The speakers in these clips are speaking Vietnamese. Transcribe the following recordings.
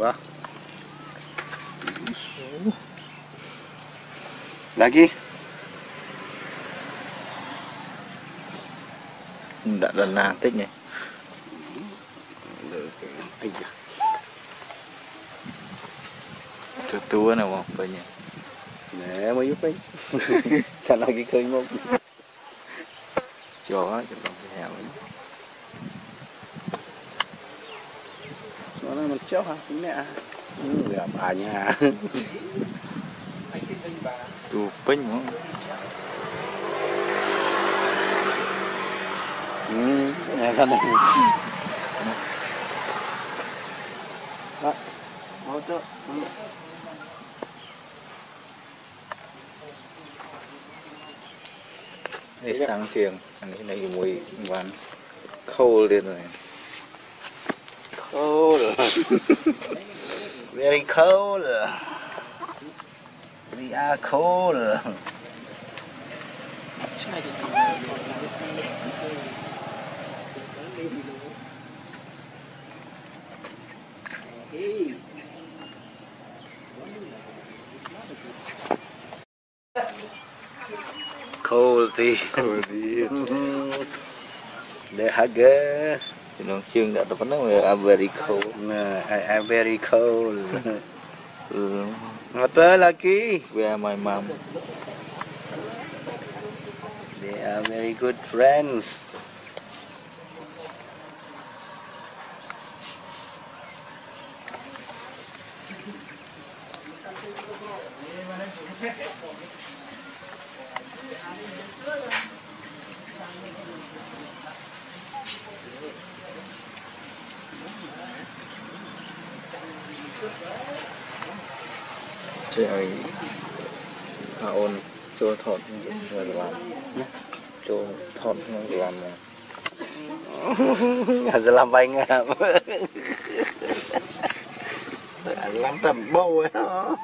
Wah. Lagi. Đã đần nàng tích nhỉ. Cái tua nào mà phải nhỉ Nè mới giúp ấy. Khả năng cái khơi mông. Chó lòng cái hẻo ấy Là mình chéo hả? Nè. Ừ, gặp à nha. Pinh không Ừ, nè con này. Đó. Trợ. Ừ. Đây sang trường Anh ấy này mùi ván khâu lên rồi Cold. Very cold. We are cold. Cold you know very cold. I am very cold. Mm-hmm. មកទៅ lucky where my mom they are very good friends. Chị ấy Hạ ôn Cho thọt Rồi làm Cho thọt Rồi làm này Giờ làm bài ngàm. làm tầm bầu ấy đó.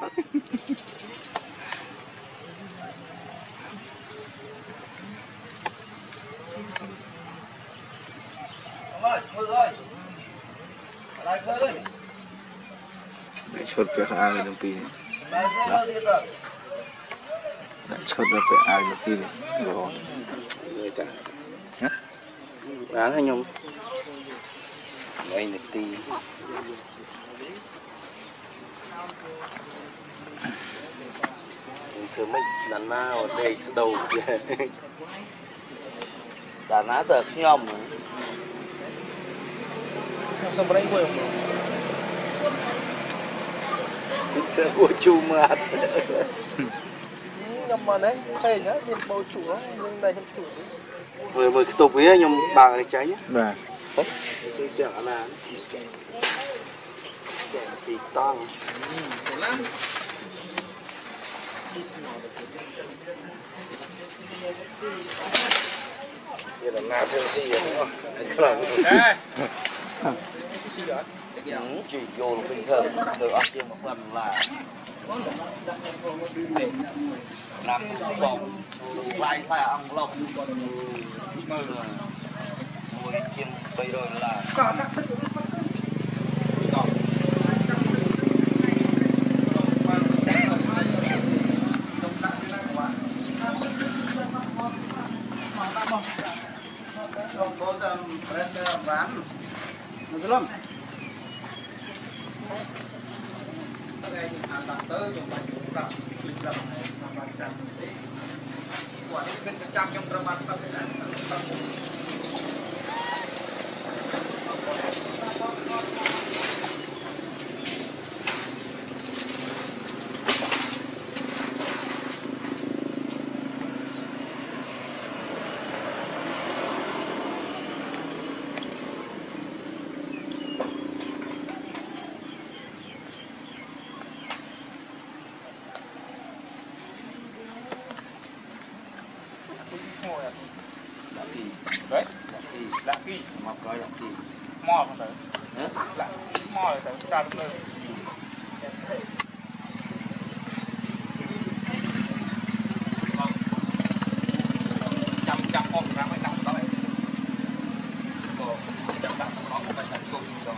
Để chốt việc ai đồng tiền đã chốt được phải ai được tiền Rồi Người ta. Hả? Bán hay nhung? Đây là tì. Thưa mấy đàn na ở đây đầu kìa. đàn na tờ nhom សិស្សមកជូរមាត់ខ្ញុំមកហ្នឹងឃើញហ្នឹងមានបោជូរហ្នឹងតែខ្ញុំជូរមើលមើលខ្ទប់វាខ្ញុំបើកនេះចាញ់បាទគឺចឹងអាណាពីតង់ឡានយារណាធ្វើស៊ីហ្នឹងខ្លាំងហេ ជីយោលពីធ្វើធ្វើអស់ជាង1000ដុល្លារប្រាំបងវាយថាអង្គឡុកមើលមួយជាង300ដុល្លារក៏ដាក់ទឹក ថ្ងៃនេះថាដល់ទៅខ្ញុំបានជួបប្រាប់ជួយប្រាប់ហើយបានចាំទេគាត់នេះមិនប្រចាំខ្ញុំត្រូវបានប្រាប់ទេណា laki right laki laki mọc rồi laki mò không tới nữa lại mò tới ra lúc nơi. Vâng. Chăm chăm con ra mới nằm đó. Còn chăm chăm nó cũng phải thành công rồi.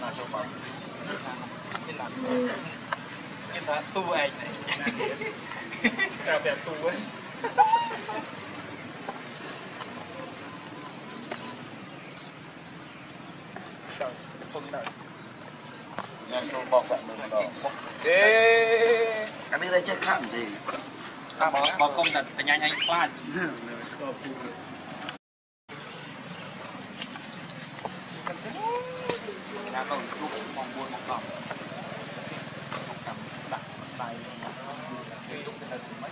Là cho bạn cái làm cái tu anh này làm đẹp tu ấy. บอกแบบมึงดอก Ê. อันนี้ได้ใจข้างดี À, bỏ bỏ công thật nhanh nhanh flash. Đã rồi, lúc mong buôn mong cọp. Không cầm đặt tay Cái lúc cái hình mấy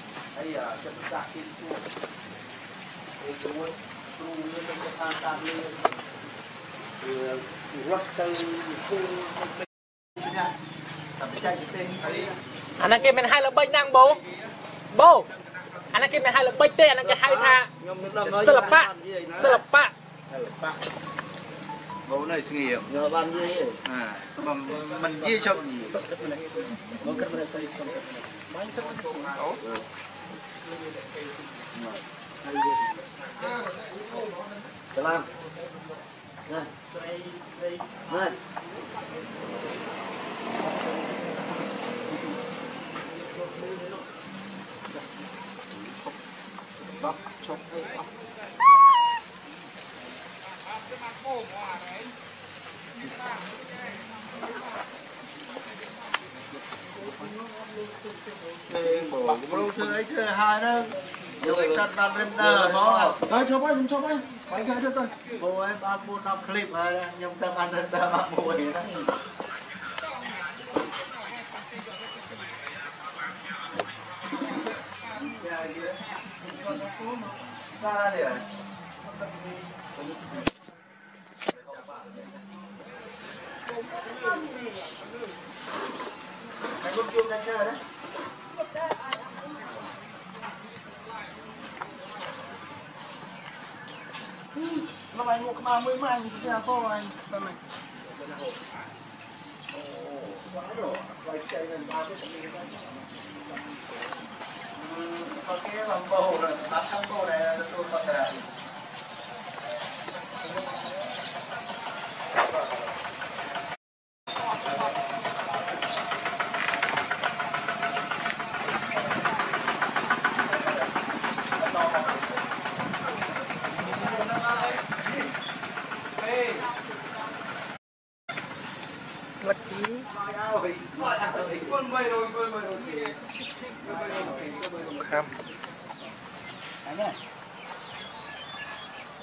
ហើយចិត្តសាស្ត្រទីទួឯជាមួយគ្រូមានទៅខាងតាមលឿនគឺរត់ទៅគឺណាតែបច្ចេកទេសហើយអាហ្នឹងគេមានហៅល្បិចណាស់បងបូអាហ្នឹងគេមិនហៅល្បិចទេអាហ្នឹងគេហៅថាសិល្បៈសិល្បៈសិល្បៈ Bố này xin hiểu. Nó bằng gì? À, bằng mình chia cho mình. Nó cần mình xây xong. Mang cho mình bộ áo. Cho làm. Này. Này. Bắp chọc hay luôn thưa ấy thưa hai đó Dùng chân bàn render nó Đấy cho bay, cho bay Bay cái cho tôi Bố em ăn mua clip rồi Nhưng chân bàn render mà mua vậy? đó Ra đi rồi Mày có chung ra chơi đấy nó mày một kho anh? Đây này quá rồi vậy chạy gần ba cái bắt trong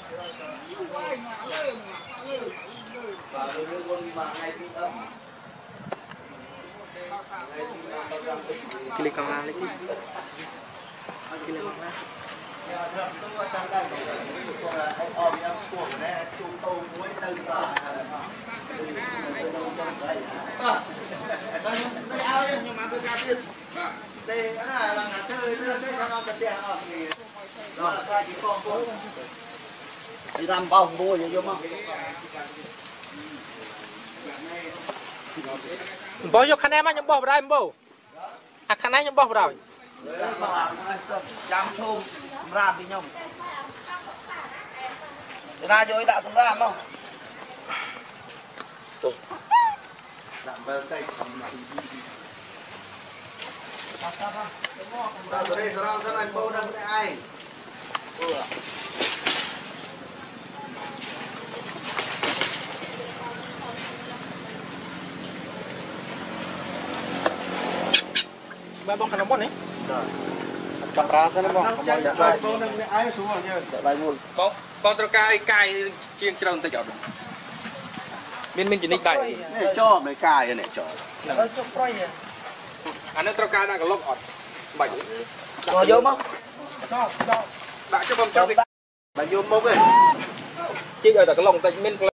Kili kang lalik Kili kang lalik Đây là con đi làm bao mua vậy vô không បោះយកខាងនេះមកខ្ញុំបោះបដ ாய் បោះអាខាងនេះខ្ញុំបោះបដ ாய் ចាំឈុំសម្រាប់ពីខ្ញុំរាយកដាក់សម្ បែបងខាងមុនហ៎ចាំប្រាសិនបងកុំយកដៃបងនឹងអ្នកឯងស្រួលយើងដៃមួយបងបងត្រូវការអីកាយជាងច្រើនបន្តិចអត់មានមានជំនិចដៃនេះចោមិនកាយនេះចោចុះប្រយអានេះត្រូវការដាក់ក្លុកអត់បាច់ចូលយកមកចូលដាក់ចុះបងចូលបាច់យកមកទេជីកឲ្យតែក្លុកបន្តិចមាន